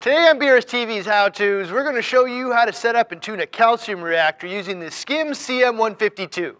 Today on BRS TV's How To's, we're going to show you how to set up and tune a calcium reactor using the Skimz CM152.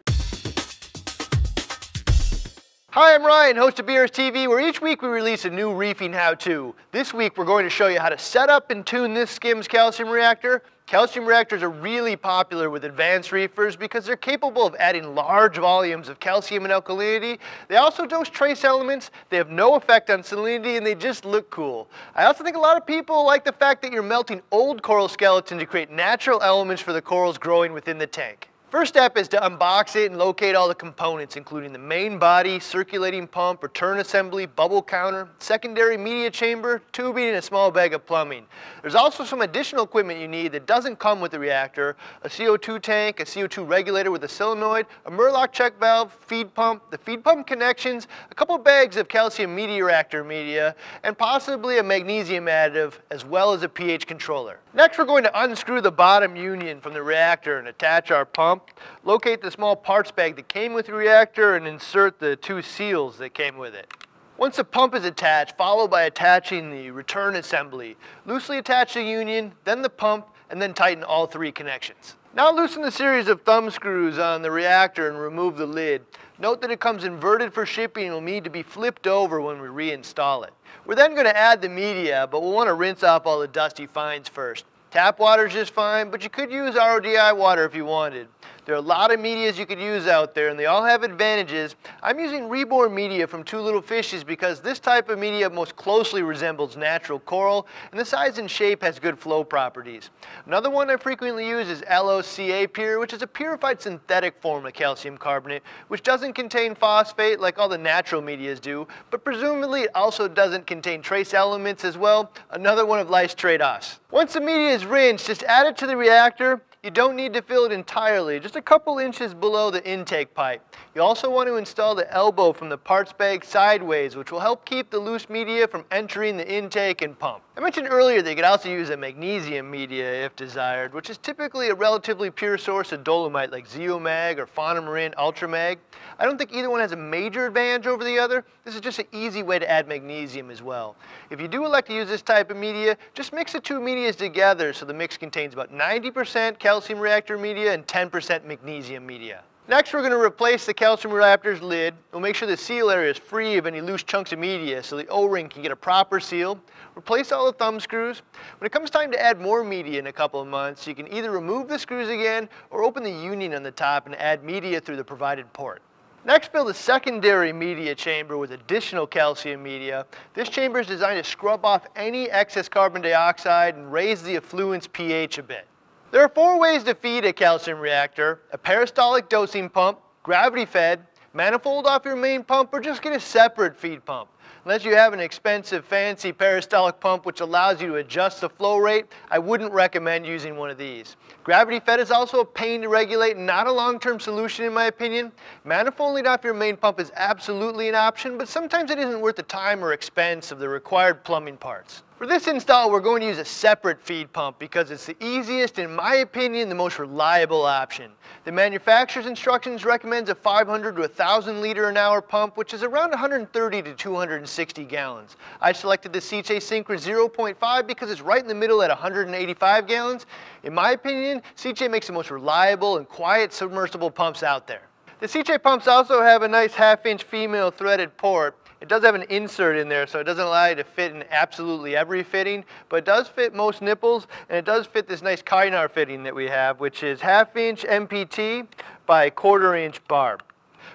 Hi, I'm Ryan, host of BRS TV, where each week we release a new reefing how-to. This week we're going to show you how to set up and tune this Skimz calcium reactor. Calcium reactors are really popular with advanced reefers because they're capable of adding large volumes of calcium and alkalinity. They also dose trace elements, they have no effect on salinity, and they just look cool. I also think a lot of people like the fact that you're melting old coral skeleton to create natural elements for the corals growing within the tank. First step is to unbox it and locate all the components, including the main body, circulating pump, return assembly, bubble counter, secondary media chamber, tubing, and a small bag of plumbing. There's also some additional equipment you need that doesn't come with the reactor, a CO2 tank, a CO2 regulator with a solenoid, a Mur-Lok check valve, feed pump, the feed pump connections, a couple bags of calcium media reactor media, and possibly a magnesium additive, as well as a pH controller. Next, we're going to unscrew the bottom union from the reactor and attach our pump locate the small parts bag that came with the reactor and insert the two seals that came with it. Once the pump is attached, follow by attaching the return assembly. Loosely attach the union, then the pump, and then tighten all three connections. Now loosen the series of thumb screws on the reactor and remove the lid. Note that it comes inverted for shipping and will need to be flipped over when we reinstall it. We're then going to add the media, but we'll want to rinse off all the dusty fines first. Tap water is just fine, but you could use RODI water if you wanted. There are a lot of medias you could use out there, and they all have advantages. I'm using Reborn media from Two Little Fishies because this type of media most closely resembles natural coral, and the size and shape has good flow properties. Another one I frequently use is LOCA Pure, which is a purified synthetic form of calcium carbonate, which doesn't contain phosphate like all the natural medias do, but presumably it also doesn't contain trace elements as well, another one of life's trade-offs. Once the media is rinsed, just add it to the reactor you don't need to fill it entirely, just a couple inches below the intake pipe. You also want to install the elbow from the parts bag sideways, which will help keep the loose media from entering the intake and pump. I mentioned earlier that you could also use a magnesium media if desired, which is typically a relatively pure source of dolomite like Zeomag or Faunamarin Ultramag. I don't think either one has a major advantage over the other. This is just an easy way to add magnesium as well. If you do elect to use this type of media, just mix the two medias together so the mix contains about 90% calcium reactor media and 10% magnesium media. Next, we're going to replace the calcium reactor's lid. We'll make sure the seal area is free of any loose chunks of media so the O-ring can get a proper seal. Replace all the thumb screws. When it comes time to add more media in a couple of months, you can either remove the screws again or open the union on the top and add media through the provided port. Next, build a secondary media chamber with additional calcium media. This chamber is designed to scrub off any excess carbon dioxide and raise the effluent's pH a bit. There are four ways to feed a calcium reactor, a peristaltic dosing pump, gravity fed, manifold off your main pump, or just get a separate feed pump. Unless you have an expensive fancy peristaltic pump which allows you to adjust the flow rate, I wouldn't recommend using one of these. Gravity fed is also a pain to regulate not a long-term solution in my opinion. Manifolding off your main pump is absolutely an option, but sometimes it isn't worth the time or expense of the required plumbing parts. For this install, we're going to use a separate feed pump because it's the easiest, in my opinion, the most reliable option. The manufacturer's instructions recommends a 500 to 1,000 liter an hour pump, which is around 130 to 260 gallons. I selected the Sicce Syncra 0.5 because it's right in the middle at 185 gallons. In my opinion, Sicce makes the most reliable and quiet submersible pumps out there. The Sicce pumps also have a nice half inch female threaded port it does have an insert in there, so it doesn't allow you to fit in absolutely every fitting, but it does fit most nipples, and it does fit this nice Kynar fitting that we have, which is half inch MPT by quarter inch barb.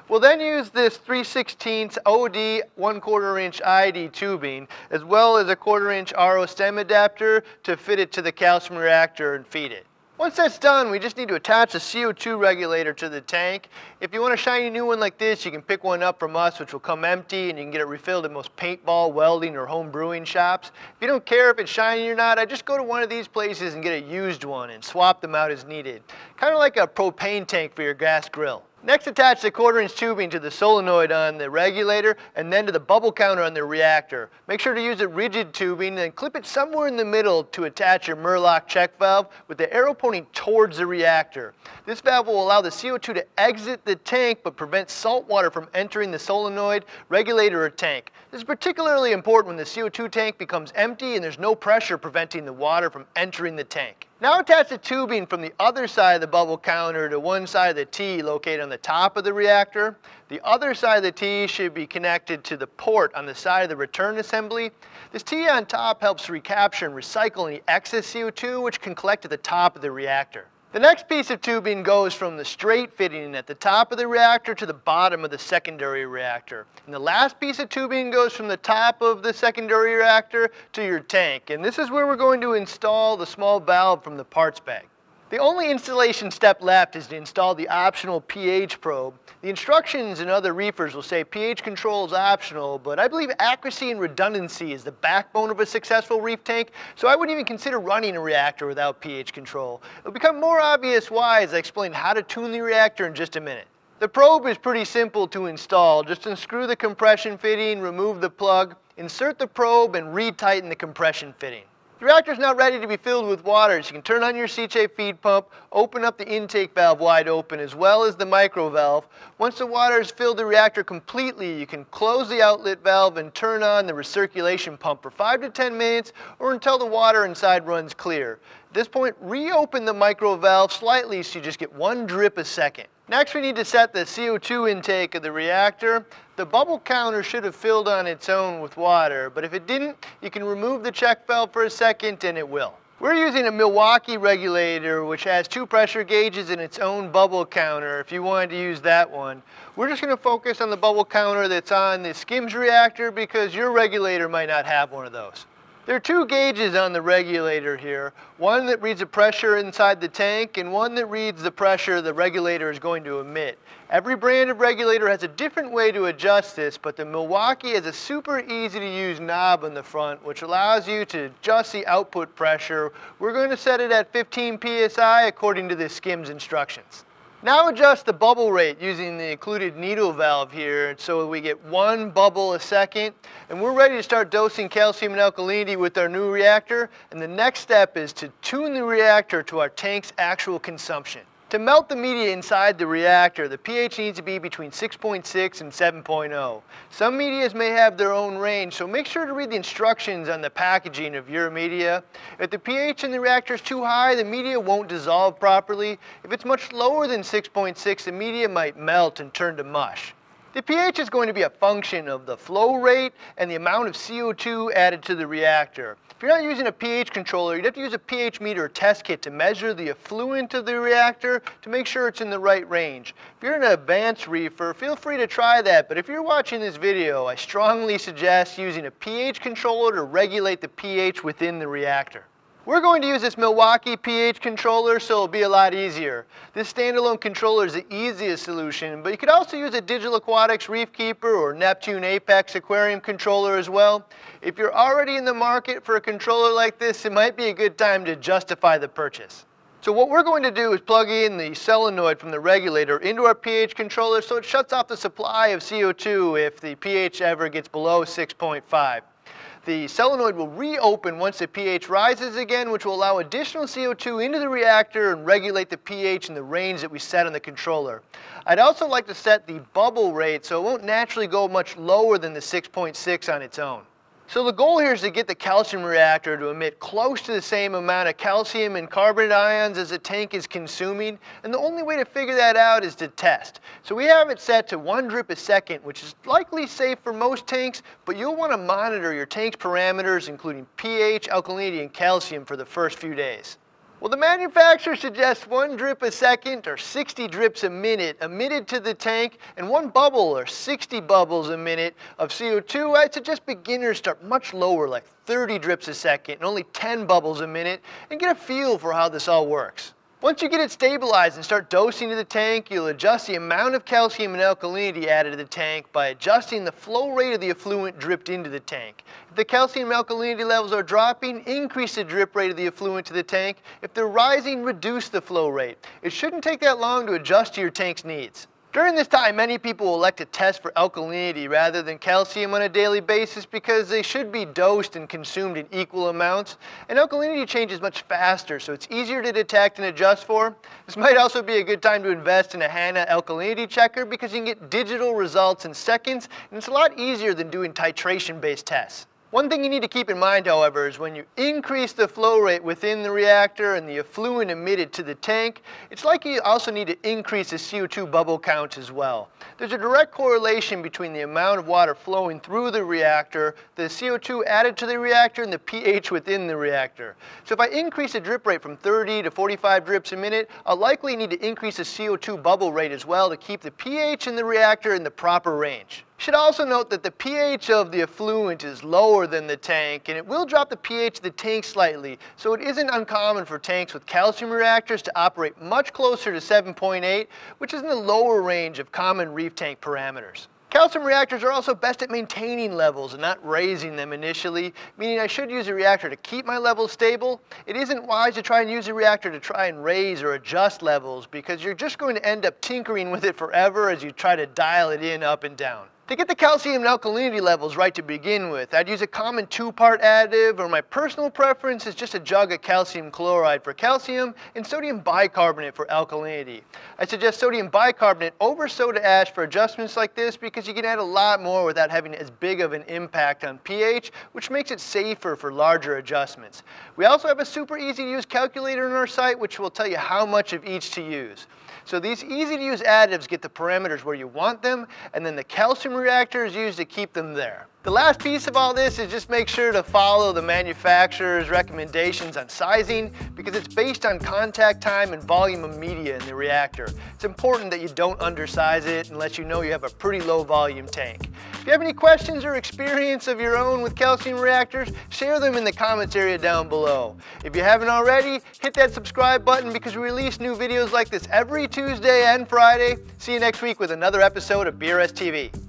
We'll then use this 3 16 OD 1 quarter inch ID tubing, as well as a quarter inch RO stem adapter to fit it to the calcium reactor and feed it. Once that's done, we just need to attach a CO2 regulator to the tank. If you want a shiny new one like this, you can pick one up from us, which will come empty, and you can get it refilled at most paintball, welding, or home brewing shops. If you don't care if it's shiny or not, I just go to one of these places and get a used one and swap them out as needed. Kind of like a propane tank for your gas grill. Next attach the quarter inch tubing to the solenoid on the regulator and then to the bubble counter on the reactor. Make sure to use a rigid tubing and clip it somewhere in the middle to attach your Mur-Lok check valve with the arrow pointing towards the reactor. This valve will allow the CO2 to exit the tank but prevent salt water from entering the solenoid, regulator, or tank. This is particularly important when the CO2 tank becomes empty and there's no pressure preventing the water from entering the tank. Now attach the tubing from the other side of the bubble counter to one side of the T located on the top of the reactor. The other side of the T should be connected to the port on the side of the return assembly. This T on top helps recapture and recycle any excess CO2 which can collect at the top of the reactor. The next piece of tubing goes from the straight fitting at the top of the reactor to the bottom of the secondary reactor. And the last piece of tubing goes from the top of the secondary reactor to your tank. And this is where we're going to install the small valve from the parts bag. The only installation step left is to install the optional pH probe. The instructions in other reefers will say pH control is optional, but I believe accuracy and redundancy is the backbone of a successful reef tank, so I wouldn't even consider running a reactor without pH control. It'll become more obvious why as I explain how to tune the reactor in just a minute. The probe is pretty simple to install. Just unscrew the compression fitting, remove the plug, insert the probe, and retighten the compression fitting. The reactor is now ready to be filled with water, so you can turn on your Sicce feed pump, open up the intake valve wide open as well as the micro valve. Once the water has filled the reactor completely, you can close the outlet valve and turn on the recirculation pump for 5 to 10 minutes or until the water inside runs clear. At this point, reopen the micro valve slightly so you just get one drip a second. Next we need to set the CO2 intake of the reactor. The bubble counter should have filled on its own with water, but if it didn't, you can remove the check valve for a second and it will. We're using a Milwaukee regulator which has two pressure gauges and its own bubble counter if you wanted to use that one. We're just going to focus on the bubble counter that's on the Skimz reactor because your regulator might not have one of those. There are two gauges on the regulator here, one that reads the pressure inside the tank and one that reads the pressure the regulator is going to emit. Every brand of regulator has a different way to adjust this, but the Milwaukee has a super easy to use knob on the front which allows you to adjust the output pressure. We're going to set it at 15 psi according to the Skimz instructions. Now adjust the bubble rate using the included needle valve here so we get one bubble a second. And we're ready to start dosing calcium and alkalinity with our new reactor. And the next step is to tune the reactor to our tank's actual consumption. To melt the media inside the reactor, the pH needs to be between 6.6 and 7.0. Some medias may have their own range, so make sure to read the instructions on the packaging of your media. If the pH in the reactor is too high, the media won't dissolve properly. If it's much lower than 6.6, the media might melt and turn to mush. The pH is going to be a function of the flow rate and the amount of CO2 added to the reactor. If you're not using a pH controller, you'd have to use a pH meter or test kit to measure the effluent of the reactor to make sure it's in the right range. If you're an advanced reefer, feel free to try that, but if you're watching this video, I strongly suggest using a pH controller to regulate the pH within the reactor. We're going to use this Milwaukee pH controller so it'll be a lot easier. This standalone controller is the easiest solution, but you could also use a Digital Aquatics Reef Keeper or Neptune Apex aquarium controller as well. If you're already in the market for a controller like this, it might be a good time to justify the purchase. So what we're going to do is plug in the solenoid from the regulator into our pH controller so it shuts off the supply of CO2 if the pH ever gets below 6.5. The solenoid will reopen once the pH rises again, which will allow additional CO2 into the reactor and regulate the pH in the range that we set on the controller. I'd also like to set the bubble rate so it won't naturally go much lower than the 6.6 on its own. So the goal here is to get the calcium reactor to emit close to the same amount of calcium and carbonate ions as the tank is consuming, and the only way to figure that out is to test. So we have it set to one drip a second, which is likely safe for most tanks, but you'll want to monitor your tank's parameters, including pH, alkalinity, and calcium for the first few days. Well, the manufacturer suggests one drip a second or 60 drips a minute emitted to the tank and one bubble or 60 bubbles a minute of CO2. I suggest beginners start much lower, like 30 drips a second and only 10 bubbles a minute and get a feel for how this all works. Once you get it stabilized and start dosing to the tank, you'll adjust the amount of calcium and alkalinity added to the tank by adjusting the flow rate of the effluent dripped into the tank. If the calcium and alkalinity levels are dropping, increase the drip rate of the effluent to the tank. If they're rising, reduce the flow rate. It shouldn't take that long to adjust to your tank's needs. During this time, many people will elect to test for alkalinity rather than calcium on a daily basis because they should be dosed and consumed in equal amounts. And alkalinity changes much faster, so it's easier to detect and adjust for. This might also be a good time to invest in a Hanna alkalinity checker because you can get digital results in seconds, and it's a lot easier than doing titration-based tests. One thing you need to keep in mind, however, is when you increase the flow rate within the reactor and the effluent emitted to the tank, it's likely you also need to increase the CO2 bubble count as well. There's a direct correlation between the amount of water flowing through the reactor, the CO2 added to the reactor, and the pH within the reactor. So if I increase the drip rate from 30 to 45 drips a minute, I'll likely need to increase the CO2 bubble rate as well to keep the pH in the reactor in the proper range. Should also note that the pH of the effluent is lower than the tank and it will drop the pH of the tank slightly, so it isn't uncommon for tanks with calcium reactors to operate much closer to 7.8, which is in the lower range of common reef tank parameters. Calcium reactors are also best at maintaining levels and not raising them initially, meaning I should use a reactor to keep my levels stable. It isn't wise to try and use a reactor to try and raise or adjust levels because you're just going to end up tinkering with it forever as you try to dial it in up and down. To get the calcium and alkalinity levels right to begin with, I'd use a common two-part additive, or my personal preference is just a jug of calcium chloride for calcium and sodium bicarbonate for alkalinity. I suggest sodium bicarbonate over soda ash for adjustments like this because you can add a lot more without having as big of an impact on pH, which makes it safer for larger adjustments. We also have a super easy to use calculator on our site which will tell you how much of each to use. So these easy to use additives get the parameters where you want them, and then the calcium reactor is used to keep them there. The last piece of all this is just make sure to follow the manufacturer's recommendations on sizing because it's based on contact time and volume of media in the reactor. It's important that you don't undersize it unless you know you have a pretty low volume tank. If you have any questions or experience of your own with calcium reactors, share them in the comments area down below. If you haven't already, hit that subscribe button because we release new videos like this every Tuesday and Friday. See you next week with another episode of BRS TV.